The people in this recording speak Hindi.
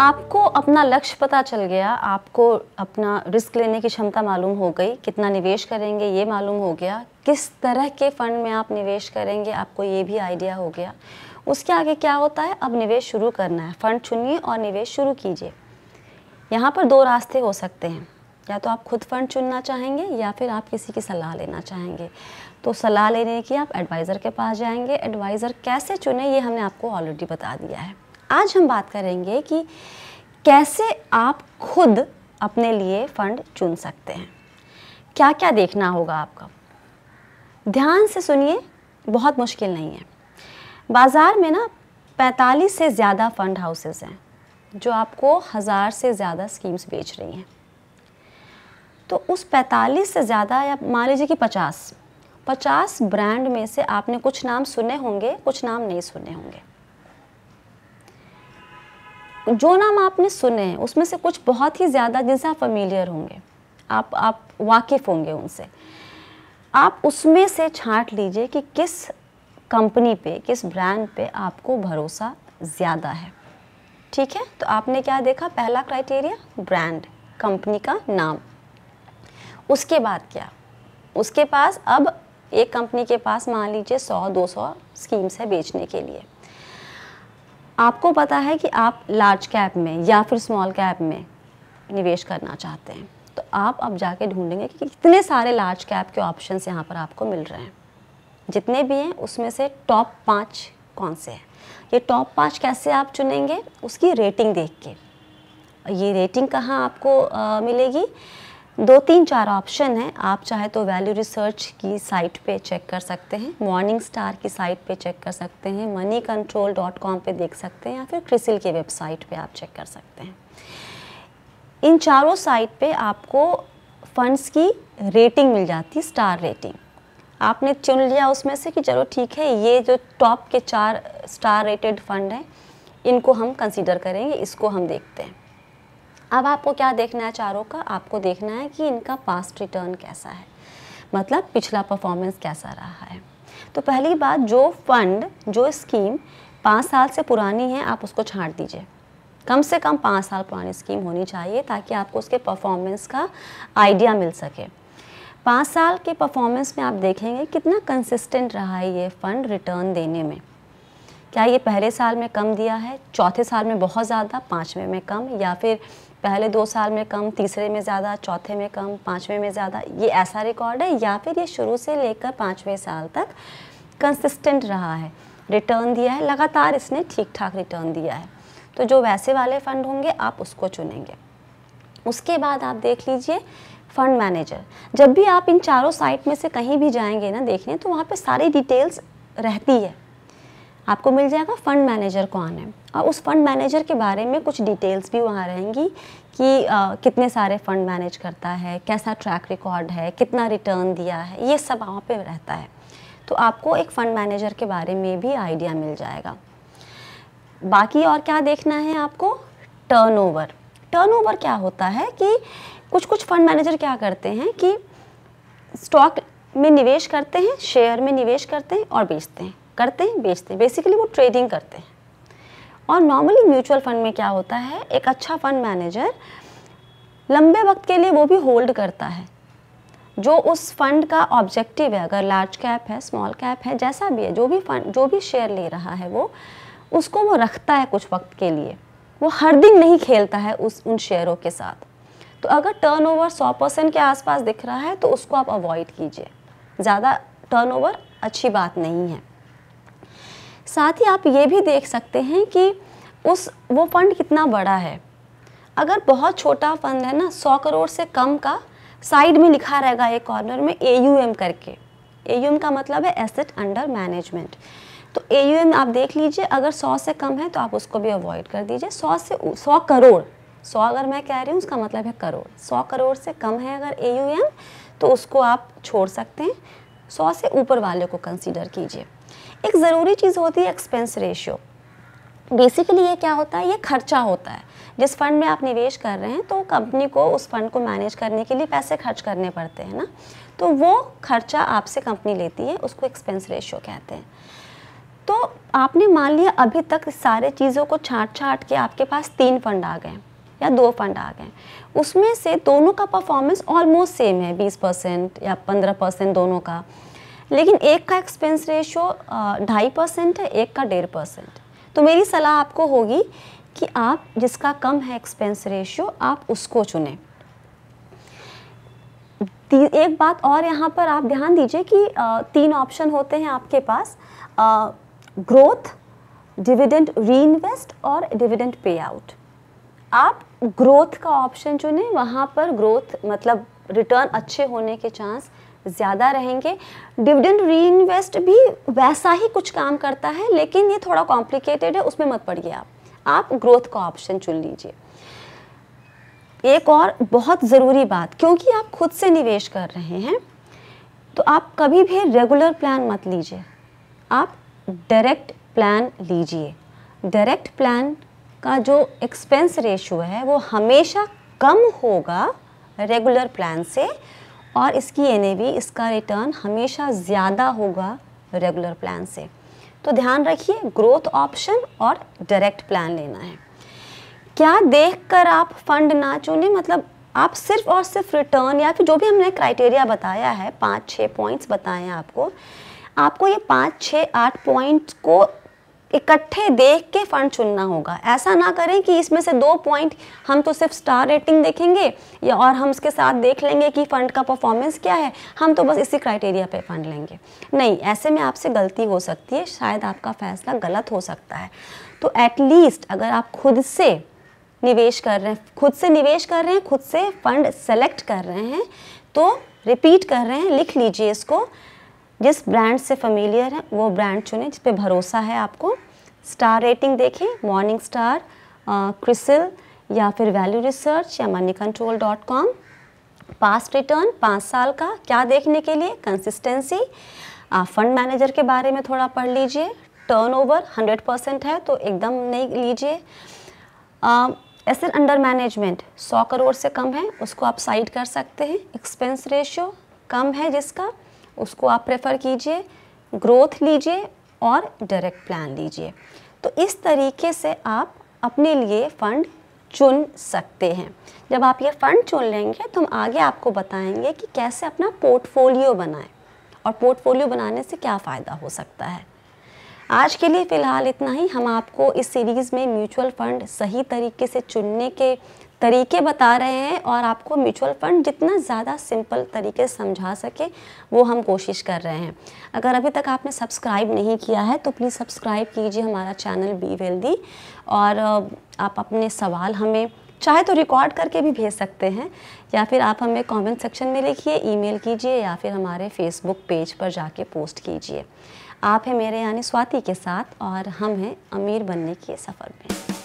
आपको अपना लक्ष्य पता चल गया, आपको अपना रिस्क लेने की क्षमता मालूम हो गई, कितना निवेश करेंगे ये मालूम हो गया, किस तरह के फंड में आप निवेश करेंगे, आपको ये भी आइडिया हो गया। उसके आगे क्या होता है? अब निवेश शुरू करना है। फंड चुनिए और निवेश शुरू कीजिए। यहाँ पर दो रास्ते हो सकते हैं। या तो आप खुद फंड चुनना चाहेंगे या फिर आप किसी की सलाह लेना चाहेंगे। तो सलाह लेने की आप एडवाइज़र के पास जाएँगे। एडवाइज़र कैसे चुने, ये हमने आपको ऑलरेडी बता दिया है। आज हम बात करेंगे कि कैसे आप खुद अपने लिए फ़ंड चुन सकते हैं। क्या क्या देखना होगा आपका? ध्यान से सुनिए, बहुत मुश्किल नहीं है। बाज़ार में ना 45 से ज़्यादा फ़ंड हाउसेस हैं, जो आपको हज़ार से ज़्यादा स्कीम्स बेच रही हैं। तो उस 45 से ज़्यादा या मान लीजिए कि 50 50 ब्रांड में से आपने कुछ नाम सुने होंगे, कुछ नाम नहीं सुने होंगे। जो नाम आपने सुने हैं, उसमें से कुछ बहुत ही ज़्यादा जिनसे आप फेमिलियर होंगे। आप आप वाकिफ़ होंगे उनसे। आप उसमें से छांट लीजिए कि किस कंपनी पे, किस ब्रांड पे आपको भरोसा ज़्यादा है। ठीक है? तो आपने क्या देखा? पहला क्राइटेरिया ब्रांड कंपनी का नाम। उसके बाद क्या? उसके पास, अब एक कंपनी के पास मान लीजिए 100-200 स्कीम्स है बेचने के लिए। आपको पता है कि आप लार्ज कैप में या फिर स्मॉल कैप में निवेश करना चाहते हैं तो आप अब जाके ढूंढेंगे कि कितने सारे लार्ज कैप के ऑप्शंस यहाँ पर आपको मिल रहे हैं। जितने भी हैं उसमें से टॉप पाँच कौन से हैं? ये टॉप पाँच कैसे आप चुनेंगे? उसकी रेटिंग देख के। ये रेटिंग कहाँ आपको आ, मिलेगी? दो तीन चार ऑप्शन हैं। आप चाहे तो वैल्यू रिसर्च की साइट पे चेक कर सकते हैं मॉर्निंग स्टार की साइट पे चेक कर सकते हैं मनी कंट्रोल डॉट कॉम पर देख सकते हैं या फिर क्रिसिल की वेबसाइट पे आप चेक कर सकते हैं। इन चारों साइट पे आपको फंड्स की रेटिंग मिल जाती स्टार रेटिंग आपने चुन लिया उसमें से कि चलो ठीक है, ये जो टॉप के चार स्टार रेटेड फंड हैं, इनको हम कंसिडर करेंगे, इसको हम देखते हैं। अब आपको क्या देखना है चारों का? आपको देखना है कि इनका पास्ट रिटर्न कैसा है। मतलब पिछला परफॉर्मेंस कैसा रहा है। तो पहली बात, जो फंड जो स्कीम पाँच साल से पुरानी है, आप उसको छाँट दीजिए। कम से कम पाँच साल पुरानी स्कीम होनी चाहिए ताकि आपको उसके परफॉर्मेंस का आइडिया मिल सके। पाँच साल के परफॉर्मेंस में आप देखेंगे कितना कंसिस्टेंट रहा है ये फ़ंड रिटर्न देने में। क्या ये पहले साल में कम दिया है? चौथे साल में बहुत ज़्यादा, पाँचवें में कम या फिर पहले दो साल में कम, तीसरे में ज़्यादा, चौथे में कम, पाँचवें में ज़्यादा, ये ऐसा रिकॉर्ड है या फिर ये शुरू से लेकर पाँचवें साल तक कंसिस्टेंट रहा है। रिटर्न दिया है, लगातार इसने ठीक ठाक रिटर्न दिया है। तो जो वैसे वाले फ़ंड होंगे, आप उसको चुनेंगे। उसके बाद आप देख लीजिए फ़ंड मैनेजर जब भी आप इन चारों साइट में से कहीं भी जाएँगे ना, देखने तो वहाँ पे सारी डिटेल्स रहती है। आपको मिल जाएगा फ़ंड मैनेजर कौन है और उस फंड मैनेजर के बारे में कुछ डिटेल्स भी वहाँ रहेंगी कि आ, कितने सारे फंड मैनेज करता है कैसा ट्रैक रिकॉर्ड है कितना रिटर्न दिया है ये सब वहाँ पे रहता है। तो आपको एक फ़ंड मैनेजर के बारे में भी आइडिया मिल जाएगा। बाकी और क्या देखना है आपको? टर्नओवर टर्नओवर क्या होता है कि कुछ कुछ फंड मैनेजर क्या करते हैं कि स्टॉक में निवेश करते हैं शेयर में निवेश करते हैं और बेचते हैं। करते हैं, बेचते हैं। बेसिकली वो ट्रेडिंग करते हैं। और नॉर्मली म्यूचुअल फंड में क्या होता है? एक अच्छा फंड मैनेजर लंबे वक्त के लिए वो भी होल्ड करता है। जो उस फंड का ऑब्जेक्टिव है, अगर लार्ज कैप है स्मॉल कैप है, जैसा भी है, जो भी फंड जो भी शेयर ले रहा है वो, उसको वो रखता है कुछ वक्त के लिए। वो हर दिन नहीं खेलता है उस, उन शेयरों के साथ। तो अगर टर्नओवर 100 परसेंट के आसपास दिख रहा है तो उसको आप अवॉइड कीजिए। ज़्यादा टर्नओवर अच्छी बात नहीं है। साथ ही आप ये भी देख सकते हैं कि उस, वो फंड कितना बड़ा है। अगर बहुत छोटा फंड है ना, सौ करोड़ से कम का, साइड में लिखा रहेगा एक कॉर्नर में एयूएम करके। एयूएम का मतलब है एसेट अंडर मैनेजमेंट तो एयूएम आप देख लीजिए, अगर सौ से कम है तो आप उसको भी अवॉइड कर दीजिए। सौ से, सौ करोड़, सौ अगर मैं कह रही हूँ, उसका मतलब है करोड़। सौ करोड़ से कम है अगर एयूएम तो उसको आप छोड़ सकते हैं। सौ से ऊपर वाले को कंसीडर कीजिए। एक ज़रूरी चीज़ होती है एक्सपेंस रेशियो बेसिकली ये क्या होता है? ये खर्चा होता है। जिस फंड में आप निवेश कर रहे हैं तो कंपनी को, उस फंड को मैनेज करने के लिए पैसे खर्च करने पड़ते हैं ना? तो वो खर्चा आपसे कंपनी लेती है, उसको एक्सपेंस रेशियो कहते हैं। तो आपने मान लिया, अभी तक सारे चीज़ों को छाट छाट के आपके पास तीन फंड आ गए या दो फंड आ गए उसमें से दोनों का परफॉर्मेंस ऑलमोस्ट सेम है, बीस परसेंट या पंद्रह परसेंट दोनों का। लेकिन एक का एक्सपेंस रेशो ढाई परसेंट है, एक का डेढ़ परसेंट तो मेरी सलाह आपको होगी कि आप जिसका कम है एक्सपेंस रेशियो आप उसको चुनें। एक बात और यहाँ पर आप ध्यान दीजिए कि तीन ऑप्शन होते हैं आपके पास ग्रोथ डिविडेंड री और डिविडेंड पे आउट आप ग्रोथ का ऑप्शन चुने, वहाँ पर ग्रोथ मतलब रिटर्न अच्छे होने के चांस ज़्यादा रहेंगे। डिविडेंड री भी वैसा ही कुछ काम करता है, लेकिन ये थोड़ा कॉम्प्लिकेटेड है, उसमें मत पड़िए आप। आप ग्रोथ का ऑप्शन चुन लीजिए। एक और बहुत ज़रूरी बात, क्योंकि आप खुद से निवेश कर रहे हैं तो आप कभी भी रेगुलर प्लान मत लीजिए। आप डायरेक्ट प्लान लीजिए। डायरेक्ट प्लान का जो एक्सपेंस रेशो है, वो हमेशा कम होगा रेगुलर प्लान से और इसकी एन इसका रिटर्न हमेशा ज़्यादा होगा रेगुलर प्लान से। तो ध्यान रखिए ग्रोथ ऑप्शन और डायरेक्ट प्लान लेना है। क्या देखकर आप फंड ना चुने? मतलब आप सिर्फ़ और सिर्फ़ रिटर्न या फिर जो भी हमने क्राइटेरिया बताया है, पाँच छः पॉइंट्स बताए हैं आपको आपको ये पाँच छः आठ पॉइंट्स को इकट्ठे देख के फंड चुनना होगा। ऐसा ना करें कि इसमें से दो पॉइंट हम तो सिर्फ़ स्टार रेटिंग देखेंगे या और हम उसके साथ देख लेंगे कि फ़ंड का परफॉर्मेंस क्या है। हम तो बस इसी क्राइटेरिया पे फंड लेंगे। नहीं, ऐसे में आपसे गलती हो सकती है। शायद आपका फैसला गलत हो सकता है। तो एटलीस्ट अगर आप खुद से निवेश कर रहे हैं, खुद से निवेश कर रहे हैं, खुद से फंड सेलेक्ट कर रहे हैं तो रिपीट कर रहे हैं, लिख लीजिए इसको। जिस ब्रांड से फेमिलियर है, वो ब्रांड चुने जिस पे भरोसा है आपको। स्टार रेटिंग देखें मॉर्निंग स्टार क्रिसिल या फिर वैल्यू रिसर्च या Moneycontrol dot com past return पाँच साल का, क्या देखने के लिए? कंसिस्टेंसी फंड मैनेजर के बारे में थोड़ा पढ़ लीजिए। टर्नओवर 100 परसेंट है तो एकदम नहीं लीजिए। एसेट अंडर मैनेजमेंट 100 करोड़ से कम है, उसको आप साइड कर सकते हैं। एक्सपेंस रेशियो कम है जिसका। उसको आप प्रेफर कीजिए ग्रोथ लीजिए और डायरेक्ट प्लान लीजिए। तो इस तरीके से आप अपने लिए फ़ंड चुन सकते हैं। जब आप ये फ़ंड चुन लेंगे तो हम आगे आपको बताएँगे कि कैसे अपना पोर्टफोलियो बनाएँ और पोर्टफोलियो बनाने से क्या फ़ायदा हो सकता है। आज के लिए फ़िलहाल इतना ही। हम आपको इस सीरीज़ में म्यूचुअल फ़ंड सही तरीके से चुनने के तरीके बता रहे हैं और आपको म्यूचुअल फंड जितना ज़्यादा सिंपल तरीके समझा सके, वो हम कोशिश कर रहे हैं। अगर अभी तक आपने सब्सक्राइब नहीं किया है तो प्लीज़ सब्सक्राइब कीजिए हमारा चैनल बी वेल्दी और आप अपने सवाल हमें चाहे तो रिकॉर्ड करके भी भेज सकते हैं या फिर आप हमें कमेंट सेक्शन में लिखिए, ईमेल कीजिए या फिर हमारे फेसबुक पेज पर जाके पोस्ट कीजिए। आप हैं मेरे यानी स्वाति के साथ और हम हैं अमीर बनने के सफ़र में।